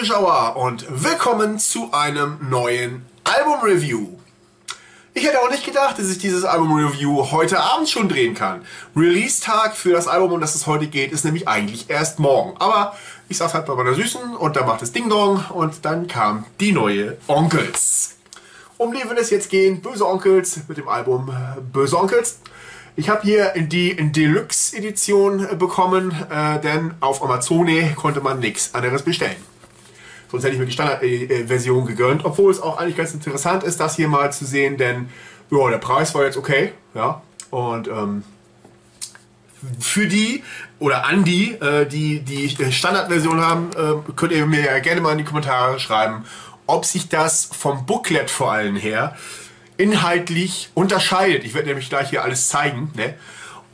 Zuschauer und willkommen zu einem neuen Album-Review. Ich hätte auch nicht gedacht, dass ich dieses Album-Review heute Abend schon drehen kann. Release-Tag für das Album, um das es heute geht, ist nämlich eigentlich erst morgen. Aber ich saß halt bei meiner Süßen und da macht es Ding Dong und dann kam die neue Onkels. Um die wird es jetzt gehen, Böse Onkels mit dem Album Böse Onkels. Ich habe hier die Deluxe-Edition bekommen, äh, denn auf Amazone konnte man nichts anderes bestellen. Sonst hätte ich mir die Standard-Version gegönnt, obwohl es auch eigentlich ganz interessant ist, das hier mal zu sehen, denn ja, der Preis war jetzt okay. Ja, und ähm, für die oder an die, äh, die die Standardversion haben, äh, könnt ihr mir ja gerne mal in die Kommentare schreiben, ob sich das vom Booklet vor allem her inhaltlich unterscheidet. Ich werde nämlich gleich hier alles zeigen. Ne?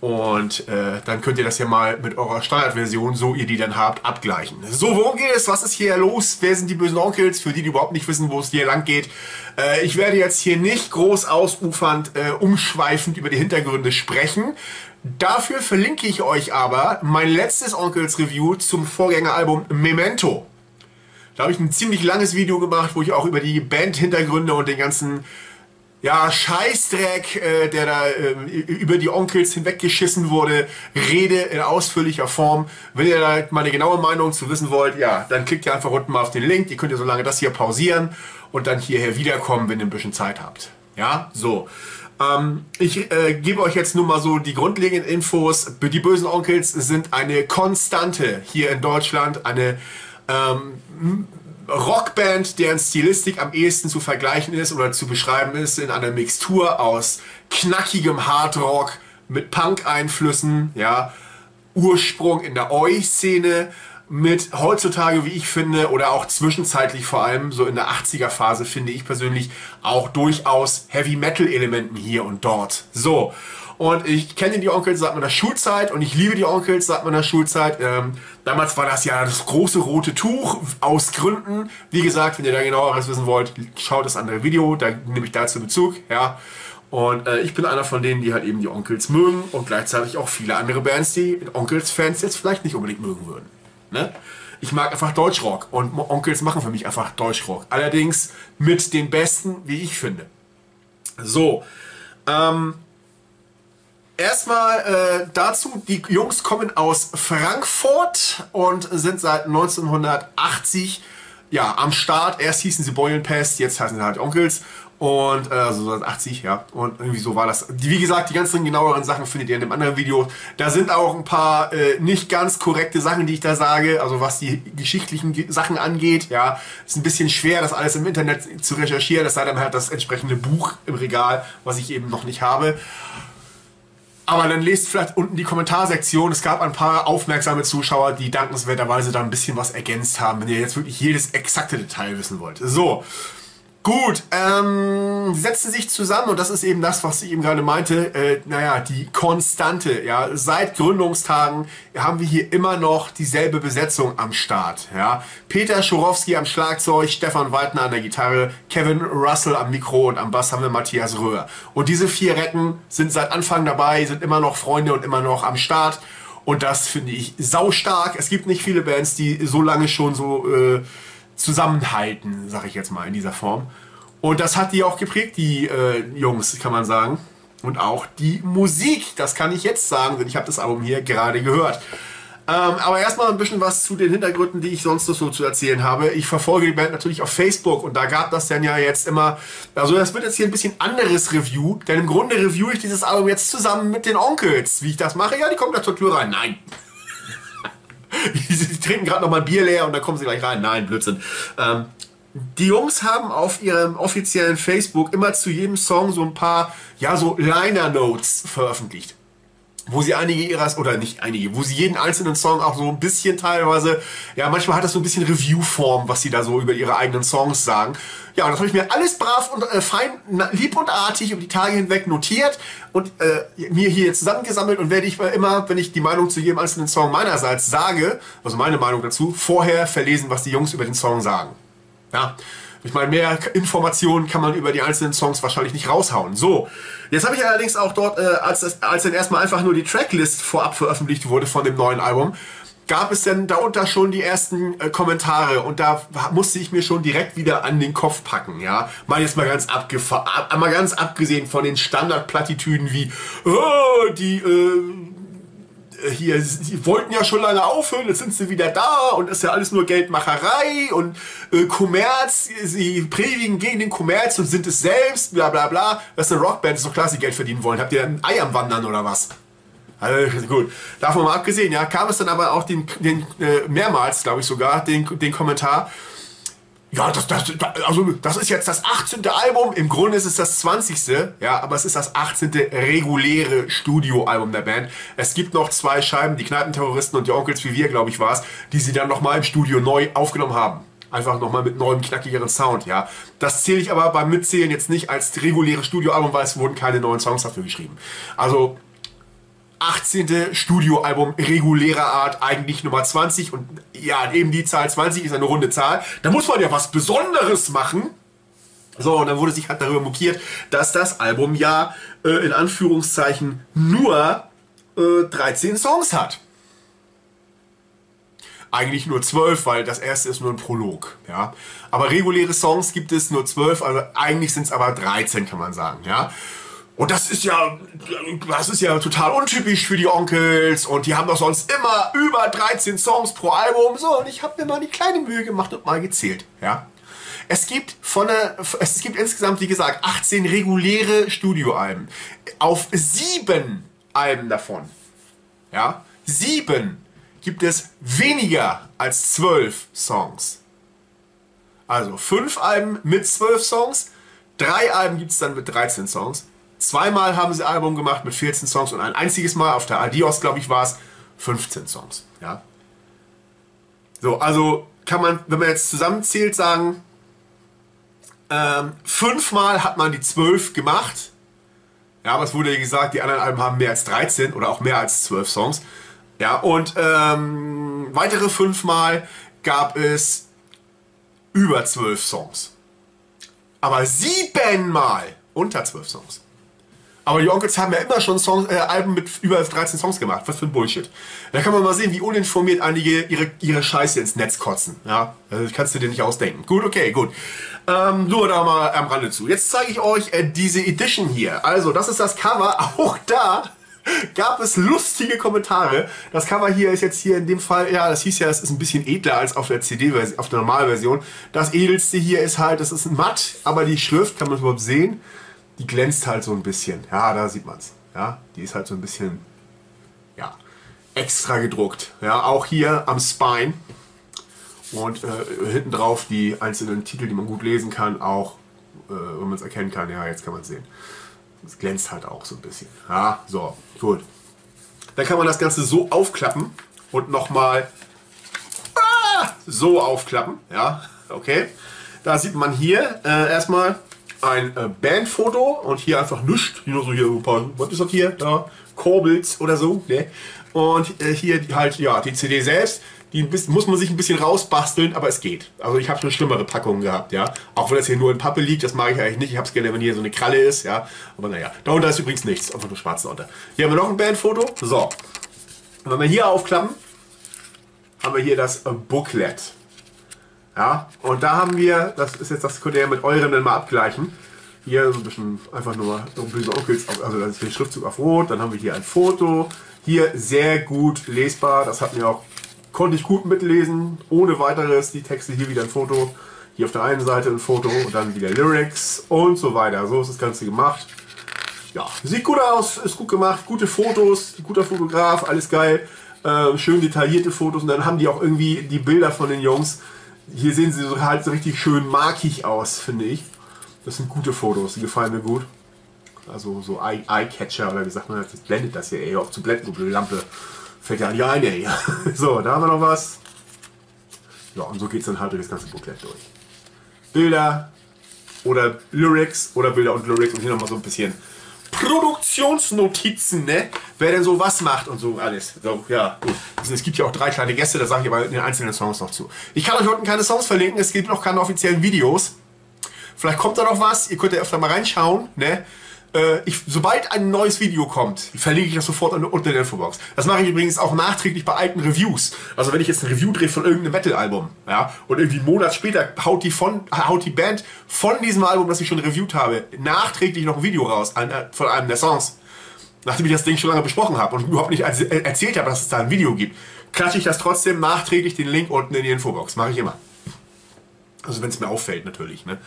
Und äh, dann könnt ihr das ja mal mit eurer Standardversion, so ihr die dann habt, abgleichen. So, worum geht es? Was ist hier los? Wer sind die bösen Onkels? Für die, die überhaupt nicht wissen, wo es hier lang geht. Äh, ich werde jetzt hier nicht groß ausufernd, äh, umschweifend über die Hintergründe sprechen. Dafür verlinke ich euch aber mein letztes Onkels-Review zum Vorgängeralbum Memento. Da habe ich ein ziemlich langes Video gemacht, wo ich auch über die Band-Hintergründe und den ganzen ja, Scheißdreck, äh, der da äh, über die Onkels hinweggeschissen wurde, rede in ausführlicher Form. Wenn ihr da mal eine genaue Meinung zu wissen wollt, ja, dann klickt ihr einfach unten mal auf den Link. Ihr könnt ja so lange das hier pausieren und dann hierher wiederkommen, wenn ihr ein bisschen Zeit habt. Ja, so. Ähm, ich äh, gebe euch jetzt nur mal so die grundlegenden Infos. Die bösen Onkels sind eine Konstante hier in Deutschland, eine ähm, Rockband, deren Stilistik am ehesten zu vergleichen ist oder zu beschreiben ist in einer Mixtur aus knackigem Hardrock mit Punk-Einflüssen, ja, Ursprung in der Oi-Szene mit heutzutage, wie ich finde, oder auch zwischenzeitlich vor allem so in der 80er Phase finde ich persönlich auch durchaus Heavy Metal Elementen hier und dort. So. Und ich kenne die Onkels seit meiner Schulzeit und ich liebe die Onkels seit meiner Schulzeit. Ähm, damals war das ja das große rote Tuch aus Gründen. Wie gesagt, wenn ihr da genaueres wissen wollt, schaut das andere Video, da nehme ich dazu Bezug. Ja. Und äh, ich bin einer von denen, die halt eben die Onkels mögen und gleichzeitig auch viele andere Bands, die Onkels-Fans jetzt vielleicht nicht unbedingt mögen würden. Ne? Ich mag einfach Deutschrock und Onkels machen für mich einfach Deutschrock. Allerdings mit den Besten, wie ich finde. So, ähm, Erstmal äh, dazu, die Jungs kommen aus Frankfurt und sind seit 1980 ja, am Start. Erst hießen sie Beulenpest, jetzt heißen sie halt Onkels. Und äh, also seit 80, ja. Und irgendwie so war das. Wie gesagt, die ganzen genaueren Sachen findet ihr in dem anderen Video. Da sind auch ein paar äh, nicht ganz korrekte Sachen, die ich da sage. Also was die geschichtlichen Sachen angeht, ja. Ist ein bisschen schwer, das alles im Internet zu recherchieren. Es sei denn, man hat das entsprechende Buch im Regal, was ich eben noch nicht habe. Aber dann lest vielleicht unten die Kommentarsektion. Es gab ein paar aufmerksame Zuschauer, die dankenswerterweise da ein bisschen was ergänzt haben, wenn ihr jetzt wirklich jedes exakte Detail wissen wollt. So, Gut, ähm, setzen sich zusammen und das ist eben das, was ich eben gerade meinte. Äh, naja, die Konstante. Ja, seit Gründungstagen haben wir hier immer noch dieselbe Besetzung am Start. Ja, Peter Schorowski am Schlagzeug, Stefan Waldner an der Gitarre, Kevin Russell am Mikro und am Bass haben wir Matthias Röhr. Und diese vier Recken sind seit Anfang dabei, sind immer noch Freunde und immer noch am Start. Und das finde ich saustark. Es gibt nicht viele Bands, die so lange schon so äh, zusammenhalten, sag ich jetzt mal in dieser Form. Und das hat die auch geprägt, die äh, Jungs, kann man sagen. Und auch die Musik, das kann ich jetzt sagen, denn ich habe das Album hier gerade gehört. Ähm, aber erstmal ein bisschen was zu den Hintergründen, die ich sonst noch so zu erzählen habe. Ich verfolge die Band natürlich auf Facebook und da gab das dann ja jetzt immer, also das wird jetzt hier ein bisschen anderes Review, denn im Grunde review ich dieses Album jetzt zusammen mit den Onkels. Wie ich das mache, ja, die kommen gleich zur Tür rein. Nein. die trinken gerade noch mal Bier leer und dann kommen sie gleich rein. Nein, Blödsinn. Ähm, die Jungs haben auf ihrem offiziellen Facebook immer zu jedem Song so ein paar, ja, so Liner Notes veröffentlicht wo sie einige ihrer, oder nicht einige, wo sie jeden einzelnen Song auch so ein bisschen teilweise, ja, manchmal hat das so ein bisschen Review-Form, was sie da so über ihre eigenen Songs sagen. Ja, und das habe ich mir alles brav und äh, fein, lieb und artig über die Tage hinweg notiert und äh, mir hier zusammengesammelt und werde ich immer, wenn ich die Meinung zu jedem einzelnen Song meinerseits sage, also meine Meinung dazu, vorher verlesen, was die Jungs über den Song sagen. Ja. Ich meine, mehr Informationen kann man über die einzelnen Songs wahrscheinlich nicht raushauen. So, jetzt habe ich allerdings auch dort, äh, als, als dann erstmal einfach nur die Tracklist vorab veröffentlicht wurde von dem neuen Album, gab es denn darunter schon die ersten äh, Kommentare und da musste ich mir schon direkt wieder an den Kopf packen, ja. Mal jetzt mal ganz abgefahren, mal ganz abgesehen von den Standardplattitüden wie oh, die äh, hier, sie wollten ja schon lange aufhören, jetzt sind sie wieder da und ist ja alles nur Geldmacherei und äh, Kommerz, sie predigen gegen den Kommerz und sind es selbst, bla bla bla. Das ist eine Rockband, ist doch klar, sie Geld verdienen wollen. Habt ihr ein Ei am Wandern oder was? Also gut, davon mal abgesehen, ja, kam es dann aber auch den, den äh, mehrmals, glaube ich sogar, den, den Kommentar, ja, das, das, also das ist jetzt das 18. Album, im Grunde ist es das 20. Ja, aber es ist das 18. reguläre Studioalbum der Band. Es gibt noch zwei Scheiben, die Kneipenterroristen und die Onkels wie wir, glaube ich, war es, die sie dann nochmal im Studio neu aufgenommen haben. Einfach nochmal mit neuem, knackigeren Sound, ja. Das zähle ich aber beim Mitzählen jetzt nicht als reguläres Studioalbum, weil es wurden keine neuen Songs dafür geschrieben. Also 18. Studioalbum regulärer Art, eigentlich Nummer 20 und ja, eben die Zahl 20 ist eine runde Zahl. Da muss man ja was Besonderes machen. So, und dann wurde sich halt darüber mokiert, dass das Album ja äh, in Anführungszeichen nur äh, 13 Songs hat. Eigentlich nur 12, weil das erste ist nur ein Prolog. Ja? Aber reguläre Songs gibt es nur 12, also eigentlich sind es aber 13, kann man sagen. Ja? Und das ist ja, das ist ja total untypisch für die Onkels. Und die haben doch sonst immer über 13 Songs pro Album. So, und ich habe mir mal die kleine Mühe gemacht und mal gezählt. Ja. Es gibt von der, es gibt insgesamt, wie gesagt, 18 reguläre Studioalben. Auf sieben Alben davon, ja, sieben gibt es weniger als zwölf Songs. Also fünf Alben mit zwölf Songs, drei Alben gibt es dann mit 13 Songs Zweimal haben sie ein Album gemacht mit 14 Songs und ein einziges Mal auf der Adios, glaube ich, war es 15 Songs. Ja. So, also kann man, wenn man jetzt zusammenzählt, sagen, ähm, fünfmal hat man die 12 gemacht. Ja, aber es wurde ja gesagt, die anderen Alben haben mehr als 13 oder auch mehr als 12 Songs. Ja, und ähm, weitere fünfmal gab es über 12 Songs. Aber siebenmal unter 12 Songs. Aber die Onkels haben ja immer schon Songs, äh, Alben mit über 13 Songs gemacht. Was für ein Bullshit. Da kann man mal sehen, wie uninformiert einige ihre, ihre Scheiße ins Netz kotzen. Ja, das kannst du dir nicht ausdenken. Gut, okay, gut. Ähm, nur da mal am Rande zu. Jetzt zeige ich euch äh, diese Edition hier. Also, das ist das Cover. Auch da gab es lustige Kommentare. Das Cover hier ist jetzt hier in dem Fall, ja, das hieß ja, es ist ein bisschen edler als auf der CD, auf der Normalversion. Das edelste hier ist halt, das ist matt, aber die Schrift kann man überhaupt sehen die glänzt halt so ein bisschen. Ja, da sieht man es. Ja, die ist halt so ein bisschen, ja, extra gedruckt. Ja, auch hier am Spine und äh, hinten drauf die einzelnen Titel, die man gut lesen kann, auch, äh, wenn man es erkennen kann. Ja, jetzt kann man es sehen. Es glänzt halt auch so ein bisschen. Ja, so, gut. Dann kann man das Ganze so aufklappen und nochmal ah, so aufklappen. Ja, okay. Da sieht man hier äh, erstmal ein äh, Bandfoto und hier einfach nichts. Hier nur so hier ein paar, was ist das hier? Da, Korbels oder so. Ne? Und äh, hier halt, ja, die CD selbst. Die muss man sich ein bisschen rausbasteln, aber es geht. Also ich habe schon schlimmere Packungen gehabt, ja. Auch wenn das hier nur in Pappe liegt, das mag ich eigentlich nicht. Ich habe es gerne, wenn hier so eine Kralle ist, ja. Aber naja, darunter ist übrigens nichts, einfach nur schwarz darunter. Hier haben wir noch ein Bandfoto. So. Und wenn wir hier aufklappen, haben wir hier das äh, Booklet. Ja, und da haben wir, das ist jetzt, das könnt ihr mit euren dann mal abgleichen. Hier so ein bisschen einfach nur so böse Onkels, also das ist hier Schriftzug auf Rot, dann haben wir hier ein Foto. Hier sehr gut lesbar, das hat mir auch, konnte ich gut mitlesen, ohne weiteres. Die Texte hier wieder ein Foto, hier auf der einen Seite ein Foto und dann wieder Lyrics und so weiter. So ist das Ganze gemacht. Ja, sieht gut aus, ist gut gemacht, gute Fotos, guter Fotograf, alles geil. Äh, schön detaillierte Fotos und dann haben die auch irgendwie die Bilder von den Jungs hier sehen sie so halt so richtig schön markig aus, finde ich. Das sind gute Fotos, die gefallen mir gut. Also so Eye-Catcher oder wie sagt man das? blendet das hier, ey. Auf zu blenden, die Lampe fällt ja nicht ein, ey. So, da haben wir noch was. Ja, und so geht es dann halt durch das ganze Booklet durch. Bilder oder Lyrics oder Bilder und Lyrics und hier nochmal so ein bisschen Produktionsnotizen, ne? Wer denn so was macht und so alles. So, ja, gut. Also, es gibt ja auch drei kleine Gäste, da sage ich aber in den einzelnen Songs noch zu. Ich kann euch heute keine Songs verlinken, es gibt noch keine offiziellen Videos. Vielleicht kommt da noch was. Ihr könnt ja öfter mal reinschauen. Ne? Äh, ich, sobald ein neues Video kommt, verlinke ich das sofort unter der Infobox. Das mache ich übrigens auch nachträglich bei alten Reviews. Also wenn ich jetzt ein Review drehe von irgendeinem Metal-Album, ja, und irgendwie einen Monat später haut die, von, haut die Band von diesem Album, das ich schon reviewt habe, nachträglich noch ein Video raus ein, äh, von einem der Songs. Nachdem ich das Ding schon lange besprochen habe und überhaupt nicht erzählt habe, dass es da ein Video gibt, klatsche ich das trotzdem nachträglich den Link unten in die Infobox. Mache ich immer. Also wenn es mir auffällt natürlich. Ne?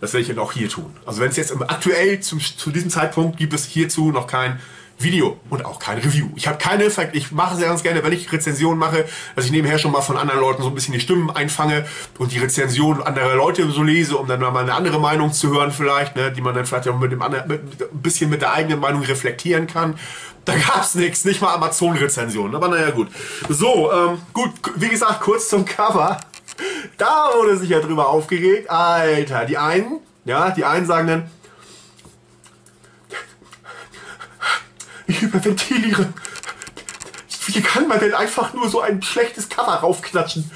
Das werde ich dann auch hier tun. Also wenn es jetzt aktuell zum, zu diesem Zeitpunkt gibt es hierzu noch kein Video und auch kein Review. Ich habe keine, ich mache sehr ganz gerne, wenn ich Rezensionen mache, dass ich nebenher schon mal von anderen Leuten so ein bisschen die Stimmen einfange und die Rezensionen anderer Leute so lese, um dann mal eine andere Meinung zu hören vielleicht, ne, die man dann vielleicht auch mit dem anderen, mit, ein bisschen mit der eigenen Meinung reflektieren kann. Da gab es nichts, nicht mal Amazon-Rezensionen, aber naja gut. So, ähm, gut, wie gesagt, kurz zum Cover. Da wurde sich ja drüber aufgeregt. Alter, die einen, ja, die einen sagen dann, ich hyperventiliere. Wie kann man denn einfach nur so ein schlechtes Cover raufklatschen?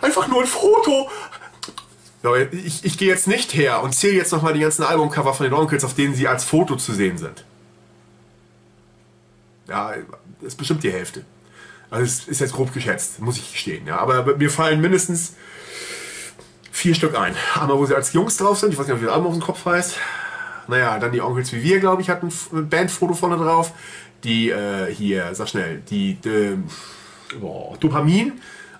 Einfach nur ein Foto. Ich, ich gehe jetzt nicht her und zähle jetzt nochmal die ganzen Albumcover von den Onkels, auf denen sie als Foto zu sehen sind. Ja, das ist bestimmt die Hälfte. Also es ist jetzt grob geschätzt, muss ich gestehen. Ja. Aber mir fallen mindestens vier Stück ein. Einmal, wo sie als Jungs drauf sind. Ich weiß nicht, ob das Album auf dem Kopf weiß. Naja, dann die Onkels wie wir, glaube ich, hatten ein Bandfoto vorne drauf. Die äh, hier, sag schnell, die äh, boah, Dopamin,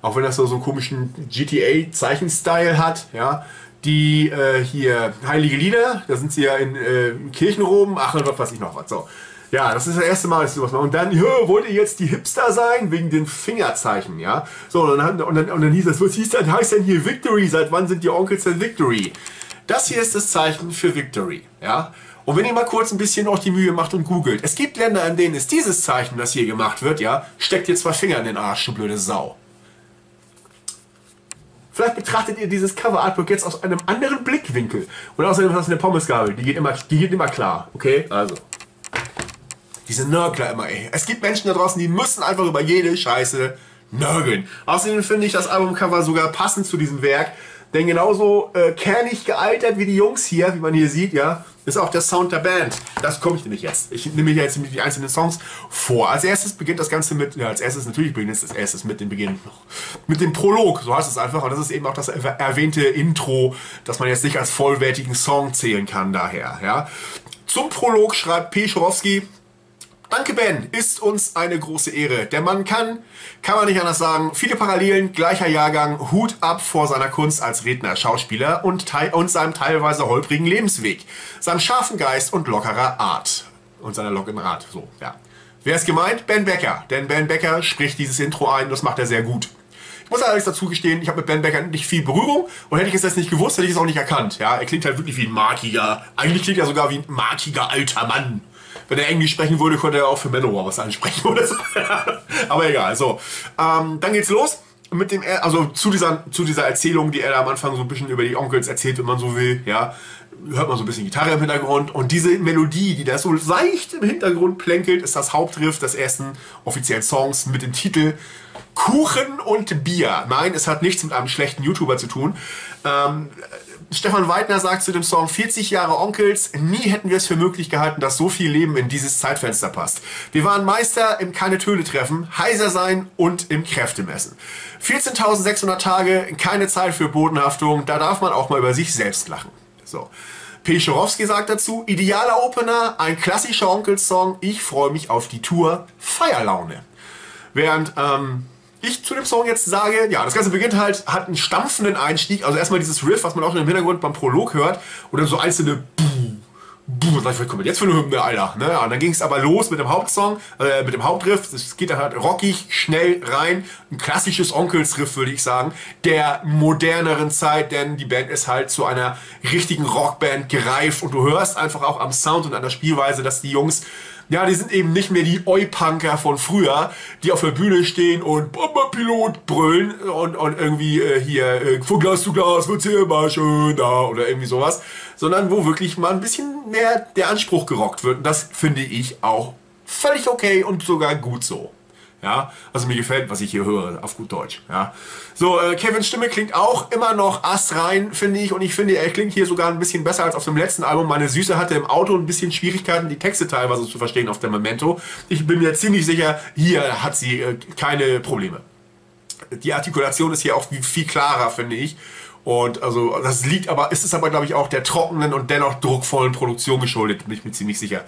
auch wenn das so, so einen komischen GTA-Zeichenstyle hat, ja. Die äh, hier Heilige Lieder, da sind sie ja in äh, Kirchenroben, ach und was weiß ich noch was. So. Ja, das ist das erste Mal, dass sie sowas machen. Und dann, ja, wollt ihr jetzt die Hipster sein? Wegen den Fingerzeichen, ja? So, und dann, und dann, und dann hieß das, was hieß denn, heißt denn hier Victory? Seit wann sind die Onkels denn Victory? Das hier ist das Zeichen für Victory, ja? Und wenn ihr mal kurz ein bisschen noch die Mühe macht und googelt, es gibt Länder, in denen ist dieses Zeichen, das hier gemacht wird, ja, steckt ihr zwei Finger in den Arsch, du blöde Sau. Vielleicht betrachtet ihr dieses Cover Artwork jetzt aus einem anderen Blickwinkel. Und außerdem ist das eine Pommesgabel, die geht immer, die geht immer klar, okay? Also. Diese Nörgler immer, ey. Es gibt Menschen da draußen, die müssen einfach über jede Scheiße nörgeln. Außerdem finde ich das Albumcover sogar passend zu diesem Werk. Denn genauso äh, kernig gealtert wie die Jungs hier, wie man hier sieht, ja, ist auch der Sound der Band. Das komme ich nämlich jetzt. Ich nehme hier jetzt die einzelnen Songs vor. Als erstes beginnt das Ganze mit, ja, als erstes natürlich beginnt es als erstes mit dem Beginn, mit dem Prolog, so heißt es einfach. Und das ist eben auch das erwähnte Intro, das man jetzt nicht als vollwertigen Song zählen kann daher, ja. Zum Prolog schreibt P. Schorowski, Danke Ben, ist uns eine große Ehre. Der Mann kann, kann man nicht anders sagen, viele Parallelen, gleicher Jahrgang, Hut ab vor seiner Kunst als Redner, Schauspieler und, und seinem teilweise holprigen Lebensweg, seinem scharfen Geist und lockerer Art. Und seiner lockeren Art, so, ja. Wer ist gemeint? Ben Becker. Denn Ben Becker spricht dieses Intro ein, das macht er sehr gut. Ich muss allerdings dazu gestehen, ich habe mit Ben Becker nicht viel Berührung und hätte ich es jetzt nicht gewusst, hätte ich es auch nicht erkannt. Ja, er klingt halt wirklich wie ein markiger, eigentlich klingt er sogar wie ein markiger alter Mann wenn er Englisch sprechen würde, könnte er auch für Manowar was ansprechen oder so. Aber egal, so. Ähm, dann geht's los mit dem, also zu dieser, zu dieser Erzählung, die er da am Anfang so ein bisschen über die Onkels erzählt, wenn man so will, ja, hört man so ein bisschen Gitarre im Hintergrund und diese Melodie, die da so leicht im Hintergrund plänkelt, ist das Hauptriff des ersten offiziellen Songs mit dem Titel Kuchen und Bier. Nein, es hat nichts mit einem schlechten YouTuber zu tun. Ähm, Stefan Weidner sagt zu dem Song 40 Jahre Onkels, nie hätten wir es für möglich gehalten, dass so viel Leben in dieses Zeitfenster passt. Wir waren Meister im keine Töne treffen, heiser sein und im Kräftemessen. 14.600 Tage, keine Zeit für Bodenhaftung, da darf man auch mal über sich selbst lachen. So. P. Schorowski sagt dazu, idealer Opener, ein klassischer Onkels-Song, ich freue mich auf die Tour, Feierlaune. Während ähm, ich zu dem Song jetzt sage, ja, das Ganze beginnt halt, hat einen stampfenden Einstieg. Also erstmal dieses Riff, was man auch im Hintergrund beim Prolog hört. Dann so einzelne Buh, was kommt jetzt für eine Hymne, Alter? Ne? Und dann ging es aber los mit dem Hauptsong, äh, mit dem Hauptriff. Es geht dann halt rockig, schnell rein. Ein klassisches Onkels-Riff, würde ich sagen. Der moderneren Zeit, denn die Band ist halt zu einer richtigen Rockband gereift. Und du hörst einfach auch am Sound und an der Spielweise, dass die Jungs ja, die sind eben nicht mehr die Oi-Punker von früher, die auf der Bühne stehen und Bomberpilot brüllen und, und irgendwie äh, hier äh, von Glas zu Glas wird's hier immer schöner oder irgendwie sowas, sondern wo wirklich mal ein bisschen mehr der Anspruch gerockt wird. Und das finde ich auch völlig okay und sogar gut so. Ja, also mir gefällt, was ich hier höre, auf gut Deutsch. Ja, so äh, Kevins Stimme klingt auch immer noch astrein, finde ich, und ich finde, er klingt hier sogar ein bisschen besser als auf dem letzten Album. Meine Süße hatte im Auto ein bisschen Schwierigkeiten, die Texte teilweise zu verstehen auf dem Memento. Ich bin mir ziemlich sicher, hier hat sie äh, keine Probleme. Die Artikulation ist hier auch viel klarer, finde ich. Und also das liegt aber, ist es aber glaube ich auch der trockenen und dennoch druckvollen Produktion geschuldet, bin ich mir ziemlich sicher.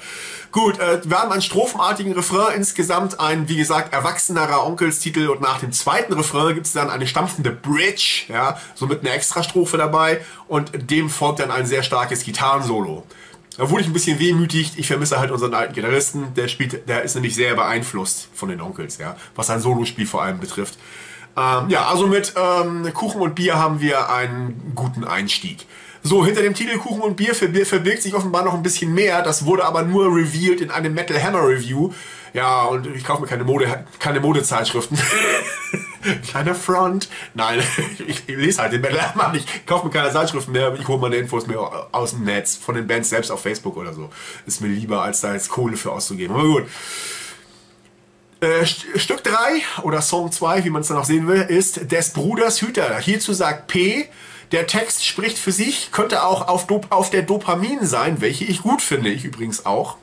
Gut, äh, wir haben einen strophenartigen Refrain, insgesamt ein, wie gesagt, erwachsenerer Onkelstitel und nach dem zweiten Refrain gibt es dann eine stampfende Bridge, ja, so mit einer Extrastrophe dabei und dem folgt dann ein sehr starkes Gitarrensolo. Da wurde ich ein bisschen wehmütig. Ich vermisse halt unseren alten Gitarristen. Der spielt, der ist nämlich sehr beeinflusst von den Onkels, ja, was sein Solospiel vor allem betrifft. Ähm, ja, also mit ähm, Kuchen und Bier haben wir einen guten Einstieg. So, hinter dem Titel Kuchen und Bier verbirgt sich offenbar noch ein bisschen mehr. Das wurde aber nur revealed in einem Metal Hammer Review. Ja, und ich kaufe mir keine Mode, keine Modezeitschriften. Kleiner Front. Nein, ich, ich lese halt den Metal Hammer nicht. Ich kaufe mir keine Zeitschriften mehr. Ich hole meine Infos mir aus dem Netz, von den Bands selbst auf Facebook oder so. Ist mir lieber, als da jetzt Kohle für auszugeben. Aber gut. Äh, Stück 3 oder Song 2, wie man es dann auch sehen will, ist des Bruders Hüter. Hierzu sagt P, der Text spricht für sich, könnte auch auf, Dop auf der Dopamin sein, welche ich gut finde, ich übrigens auch.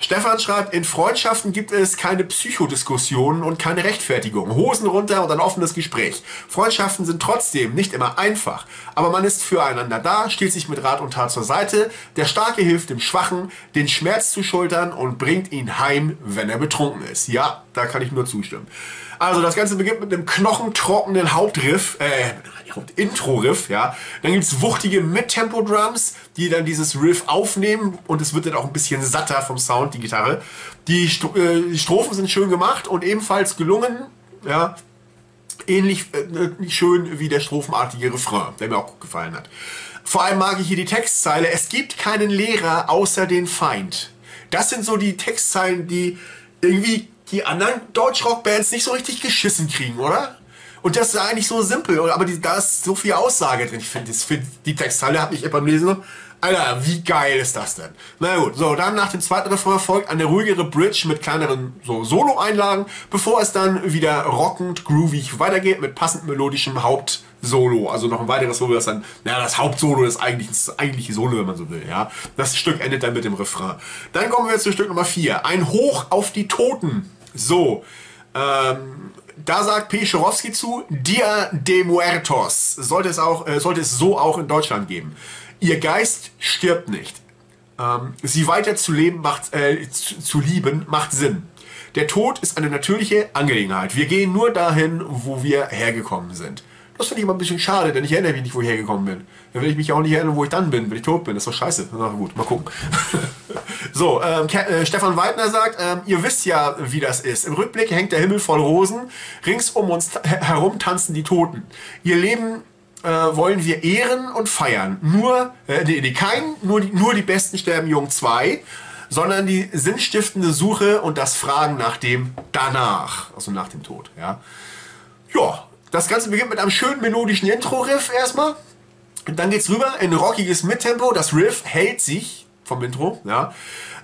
Stefan schreibt, in Freundschaften gibt es keine Psychodiskussionen und keine Rechtfertigung. Hosen runter und ein offenes Gespräch. Freundschaften sind trotzdem nicht immer einfach, aber man ist füreinander da, steht sich mit Rat und Tat zur Seite. Der Starke hilft dem Schwachen, den Schmerz zu schultern und bringt ihn heim, wenn er betrunken ist. Ja, da kann ich nur zustimmen. Also das Ganze beginnt mit einem knochentrockenen Hauptriff, äh, Hauptintro-Riff, ja. Dann gibt es wuchtige Mid-Tempo-Drums, die dann dieses Riff aufnehmen und es wird dann auch ein bisschen satter vom Sound, die Gitarre. Die, St äh, die Strophen sind schön gemacht und ebenfalls gelungen, ja. Ähnlich äh, schön wie der strophenartige Refrain, der mir auch gut gefallen hat. Vor allem mag ich hier die Textzeile, es gibt keinen Lehrer außer den Feind. Das sind so die Textzeilen, die irgendwie die anderen Deutschrock-Bands nicht so richtig geschissen kriegen, oder? Und das ist eigentlich so simpel, aber die, da ist so viel Aussage drin. Ich finde, find, die Textzeile hat mich beim Lesen Alter, wie geil ist das denn? Na gut, so, dann nach dem zweiten Refrain folgt eine ruhigere Bridge mit kleineren so Solo-Einlagen, bevor es dann wieder rockend, groovig weitergeht mit passend melodischem Hauptsolo. Also noch ein weiteres Solo, das dann, naja, das Hauptsolo ist eigentlich das eigentliche Solo, wenn man so will, ja. Das Stück endet dann mit dem Refrain. Dann kommen wir zu Stück Nummer 4. Ein Hoch auf die Toten. So, ähm, da sagt P. Schorowski zu, Dia de Muertos. Sollte es, auch, äh, sollte es so auch in Deutschland geben. Ihr Geist stirbt nicht. Ähm, sie weiter zu leben macht, äh, zu, zu lieben macht Sinn. Der Tod ist eine natürliche Angelegenheit. Wir gehen nur dahin, wo wir hergekommen sind. Das finde ich immer ein bisschen schade, denn ich erinnere mich nicht, wo ich hergekommen bin. Dann will ich mich auch nicht erinnern, wo ich dann bin, wenn ich tot bin. Das ist doch scheiße. Na gut, mal gucken. so, ähm, äh, Stefan Weidner sagt, ähm, ihr wisst ja, wie das ist. Im Rückblick hängt der Himmel voll Rosen. Rings um uns herum tanzen die Toten. Ihr Leben äh, wollen wir ehren und feiern. Nur, äh, die, die kein, nur die, nur die Besten sterben jung 2 sondern die sinnstiftende Suche und das Fragen nach dem danach, also nach dem Tod. Ja, ja das Ganze beginnt mit einem schönen melodischen Intro-Riff erstmal. Und dann geht's rüber in rockiges Mittempo. Das Riff hält sich vom Intro, ja.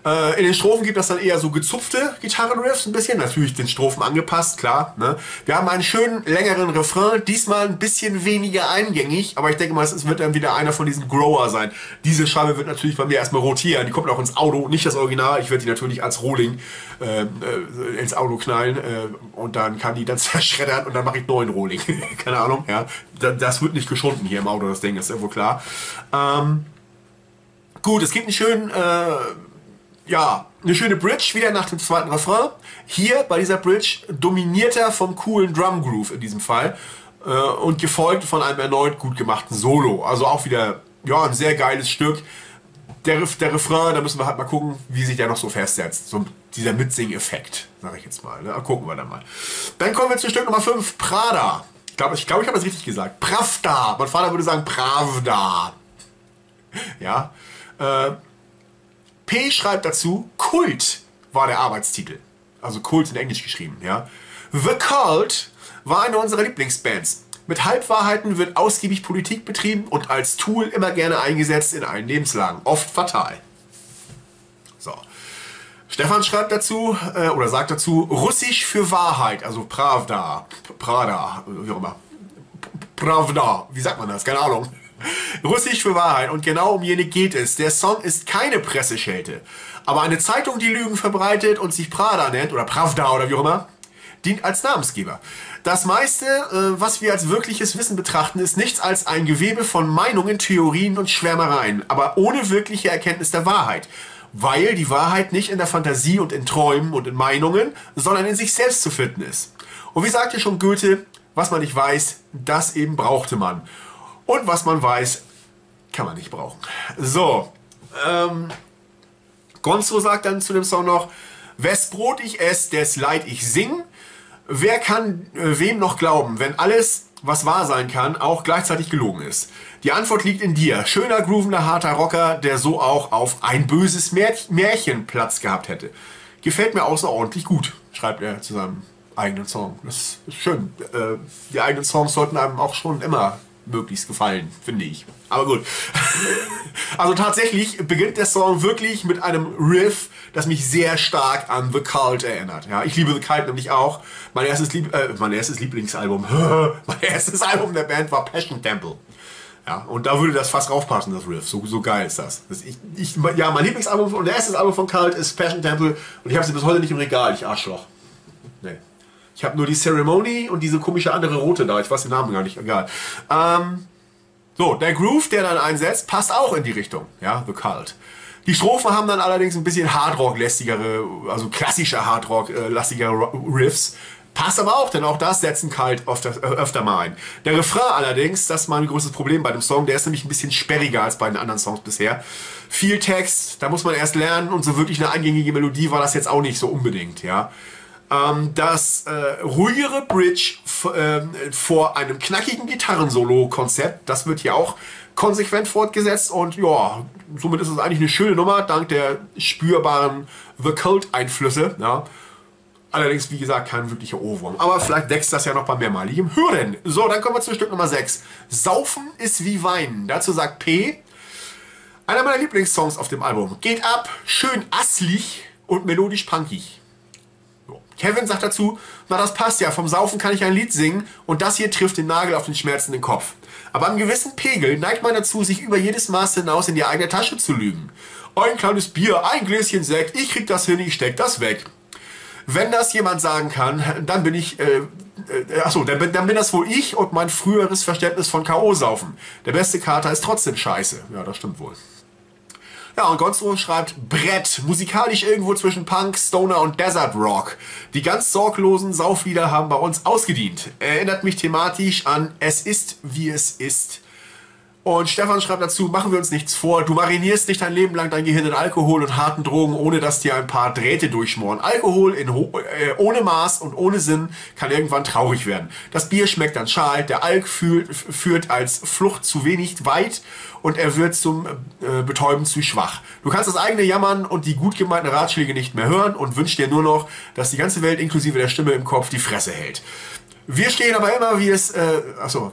Äh, in den Strophen gibt es dann eher so gezupfte Gitarrenriffs ein bisschen, natürlich den Strophen angepasst, klar. Ne? Wir haben einen schönen längeren Refrain, diesmal ein bisschen weniger eingängig, aber ich denke mal, es wird dann wieder einer von diesen Grower sein. Diese Scheibe wird natürlich bei mir erstmal rotieren, die kommt auch ins Auto, nicht das Original, ich werde die natürlich als Rohling äh, äh, ins Auto knallen äh, und dann kann die dann zerschreddern und dann mache ich neuen Rohling. Keine Ahnung, ja. Das wird nicht geschunden hier im Auto, das Ding ist ja wohl klar. Ähm, gut, es gibt einen schönen äh, ja, eine schöne Bridge wieder nach dem zweiten Refrain. Hier bei dieser Bridge dominiert er vom coolen Drum Groove in diesem Fall äh, und gefolgt von einem erneut gut gemachten Solo. Also auch wieder ja, ein sehr geiles Stück. Der, der Refrain, da müssen wir halt mal gucken, wie sich der noch so festsetzt. So dieser Mitsing-Effekt, sage ich jetzt mal. Ne? Gucken wir dann mal. Dann kommen wir zu Stück Nummer 5, Prada. Ich glaube, ich, glaub, ich habe das richtig gesagt. Pravda. Mein Vater würde sagen Pravda. Ja. Äh, P schreibt dazu, Kult war der Arbeitstitel. Also Kult in Englisch geschrieben, ja. The Cult war eine unserer Lieblingsbands. Mit Halbwahrheiten wird ausgiebig Politik betrieben und als Tool immer gerne eingesetzt in allen Lebenslagen. Oft fatal. So. Stefan schreibt dazu, äh, oder sagt dazu, Russisch für Wahrheit, also Pravda, Prada, wie auch immer. Pravda, wie sagt man das? Keine Ahnung. Russisch für Wahrheit und genau um jene geht es. Der Song ist keine Presseschelte, aber eine Zeitung, die Lügen verbreitet und sich Prada nennt oder Pravda oder wie auch immer, dient als Namensgeber. Das meiste, äh, was wir als wirkliches Wissen betrachten, ist nichts als ein Gewebe von Meinungen, Theorien und Schwärmereien, aber ohne wirkliche Erkenntnis der Wahrheit. Weil die Wahrheit nicht in der Fantasie und in Träumen und in Meinungen, sondern in sich selbst zu finden ist. Und wie sagte schon Goethe, was man nicht weiß, das eben brauchte man. Und was man weiß, kann man nicht brauchen. So, ähm, Gonzo sagt dann zu dem Song noch, Wes Brot ich ess, des Leid ich sing. Wer kann äh, wem noch glauben, wenn alles, was wahr sein kann, auch gleichzeitig gelogen ist? Die Antwort liegt in dir. Schöner, groovender, harter Rocker, der so auch auf ein böses Märchen Platz gehabt hätte. Gefällt mir außerordentlich gut, schreibt er zu seinem eigenen Song. Das ist schön. Äh, die eigenen Songs sollten einem auch schon immer möglichst gefallen, finde ich. Aber gut. also tatsächlich beginnt der Song wirklich mit einem Riff, das mich sehr stark an The Cult erinnert. Ja, ich liebe The Cult nämlich auch. Mein erstes, Lieb äh, mein erstes Lieblingsalbum, mein erstes Album der Band war Passion Temple. Ja, und da würde das fast raufpassen, das Riff. So, so geil ist das. das ich, ich, ja, mein Lieblingsalbum und der erste Album von Cult ist Passion Temple und ich habe sie bis heute nicht im Regal, ich Arschloch. Nee. Ich habe nur die Ceremony und diese komische andere rote da. Ich weiß den Namen gar nicht. Egal. Ähm, so, der Groove, der dann einsetzt, passt auch in die Richtung. Ja, The Cult. Die Strophen haben dann allerdings ein bisschen Hardrock-lästigere, also klassische Hardrock-lastigere Riffs. Passt aber auch, denn auch das setzen Kalt öfter, äh, öfter mal ein. Der Refrain allerdings, das ist mein größtes Problem bei dem Song, der ist nämlich ein bisschen sperriger als bei den anderen Songs bisher. Viel Text, da muss man erst lernen und so wirklich eine eingängige Melodie war das jetzt auch nicht so unbedingt, ja. Ähm, das äh, ruhigere Bridge äh, vor einem knackigen Gitarrensolo-Konzept, das wird hier auch konsequent fortgesetzt und ja, somit ist es eigentlich eine schöne Nummer, dank der spürbaren The Cult-Einflüsse. Ja. Allerdings, wie gesagt, kein wirklicher Ohrwurm. Aber vielleicht wächst das ja noch bei mehrmaligem Hören. So, dann kommen wir zu Stück Nummer 6. Saufen ist wie Weinen. Dazu sagt P. Einer meiner Lieblingssongs auf dem Album. Geht ab, schön asslig und melodisch punkig. Kevin sagt dazu, na das passt ja, vom Saufen kann ich ein Lied singen und das hier trifft den Nagel auf den schmerzenden Kopf. Aber einem gewissen Pegel neigt man dazu, sich über jedes Maß hinaus in die eigene Tasche zu lügen. Ein kleines Bier, ein Gläschen Sekt, ich krieg das hin, ich steck das weg. Wenn das jemand sagen kann, dann bin ich, äh, äh, achso, dann, dann bin das wohl ich und mein früheres Verständnis von K.O.-Saufen. Der beste Kater ist trotzdem scheiße. Ja, das stimmt wohl. Ja, und Gonzo schreibt Brett, musikalisch irgendwo zwischen Punk, Stoner und Desert Rock. Die ganz sorglosen Sauflieder haben bei uns ausgedient. Erinnert mich thematisch an Es ist, wie es ist. Und Stefan schreibt dazu, machen wir uns nichts vor, du marinierst nicht dein Leben lang dein Gehirn in Alkohol und harten Drogen, ohne dass dir ein paar Drähte durchschmoren. Alkohol in äh, ohne Maß und ohne Sinn kann irgendwann traurig werden. Das Bier schmeckt dann schal, der Alk fühlt, führt als Flucht zu wenig weit und er wird zum äh, Betäuben zu schwach. Du kannst das eigene Jammern und die gut gemeinten Ratschläge nicht mehr hören und wünschst dir nur noch, dass die ganze Welt inklusive der Stimme im Kopf die Fresse hält. Wir stehen aber immer wie es, äh, achso,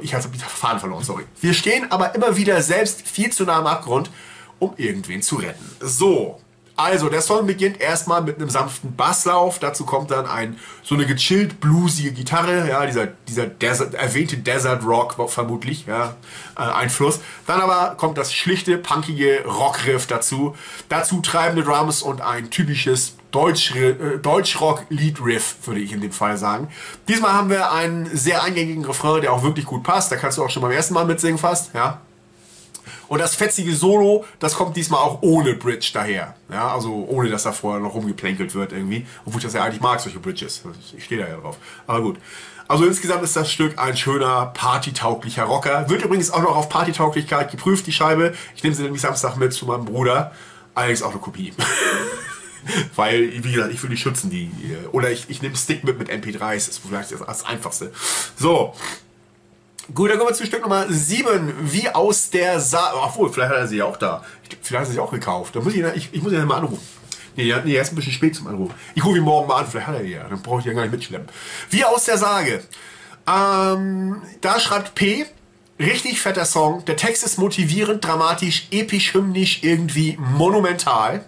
ich habe den Faden verloren, sorry. Wir stehen aber immer wieder selbst viel zu nah am Abgrund, um irgendwen zu retten. So, also, der Song beginnt erstmal mit einem sanften Basslauf. Dazu kommt dann ein, so eine gechillt bluesige Gitarre, ja, dieser, dieser Desert, erwähnte Desert Rock vermutlich, ja, äh, Einfluss. Dann aber kommt das schlichte, punkige Rockriff dazu. Dazu treibende Drums und ein typisches Deutsch, äh, Deutschrock-Lead-Riff, würde ich in dem Fall sagen. Diesmal haben wir einen sehr eingängigen Refrain, der auch wirklich gut passt. Da kannst du auch schon beim ersten Mal mitsingen fast, ja. Und das fetzige Solo, das kommt diesmal auch ohne Bridge daher. Ja, also ohne, dass da vorher noch rumgeplänkelt wird irgendwie. Obwohl ich das ja eigentlich mag, solche Bridges. Ich stehe da ja drauf. Aber gut. Also insgesamt ist das Stück ein schöner, partytauglicher Rocker. Wird übrigens auch noch auf Partytauglichkeit geprüft, die Scheibe. Ich nehme sie nämlich Samstag mit zu meinem Bruder. Allerdings auch eine Kopie. Weil, wie gesagt, ich will die schützen, die. Oder ich, ich nehme Stick mit mit MP3s, das ist vielleicht das, das Einfachste. So. Gut, dann kommen wir zu Stück Nummer 7. Wie aus der Sa Obwohl, vielleicht hat er sie ja auch da. Vielleicht hat er sie auch gekauft. Da muss ich, ich, ich muss ihn mal anrufen. Nee, nee, er ist ein bisschen spät zum Anrufen. Ich rufe ihn morgen mal an, vielleicht hat er die ja. Dann brauche ich ja gar nicht mitschleppen. Wie aus der Sage. Ähm, da schreibt P. Richtig fetter Song. Der Text ist motivierend, dramatisch, episch, hymnisch, irgendwie monumental.